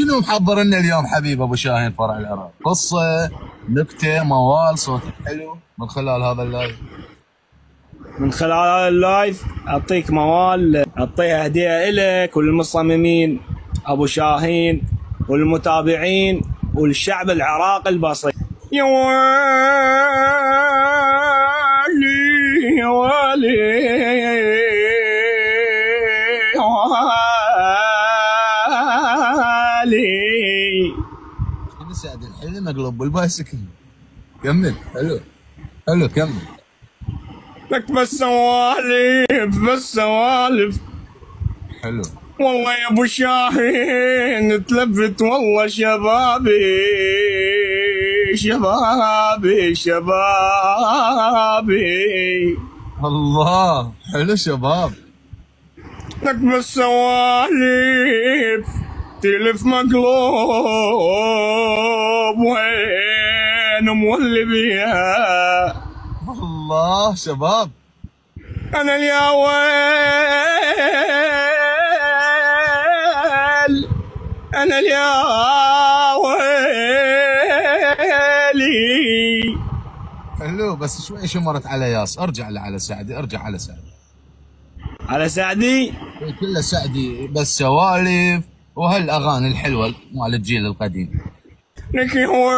شنو محضر لنا اليوم حبيب أبو شاهين فرع العراق؟ قصة نكتة موال صوتك حلو. من خلال هذا ال live. من خلال هذا ال live أعطيك موال أعطيها هدية إلك وللمصممين أبو شاهين والمتابعين والشعب العراقي البسيط يا والي يا والي. والي شنو سعد الحين مقلوب بالبايسكل كمل. حلو. حلو كمل. لك بس سوالف بس سوالف. حلو. والله يا أبو شاهين تلفت والله شبابي. شبابي شبابي. الله. حلو شباب. لك بس سوالف. تلف مقلوب وين مولي بيها. الله شباب. أنا اليا ويل أنا اليا ويلي. حلو بس شوي شمرت على ياس. أرجع على سعدي أرجع على سعدي. على سعدي؟ كله سعدي بس سوالف وهالأغاني الحلوة مال الجيل القديم. لك يا ويلي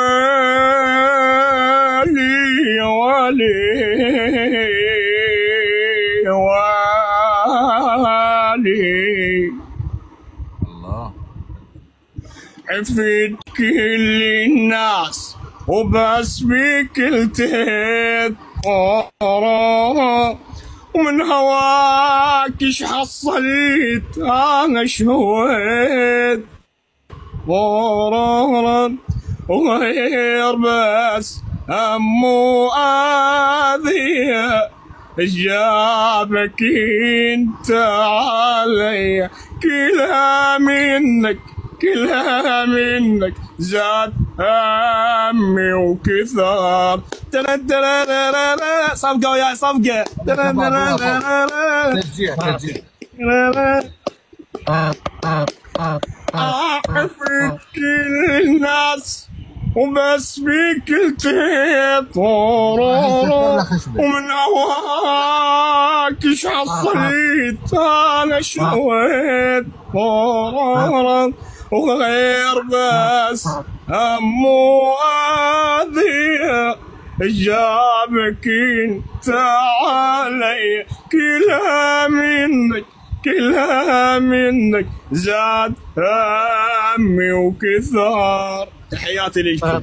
يا ويلي يا ويلي الله. عفيت كل الناس وبس بيك التهيت ومن هواك إيش حصلت؟ أنا شويت ضررا وغير بس أمو آذية. جابك إنت علي؟ كلها منك كلها منك. زاد همي وكثر صفقة وياي صفقة تشجيع تشجيع أعرفك كل الناس وبس بيك التهيت ومن هواك إيش حصلت أنا شويت وغير بس همو اذيه جابك انت علي. كلها منك كلها منك. زاد همي وكثار. تحياتي ليكم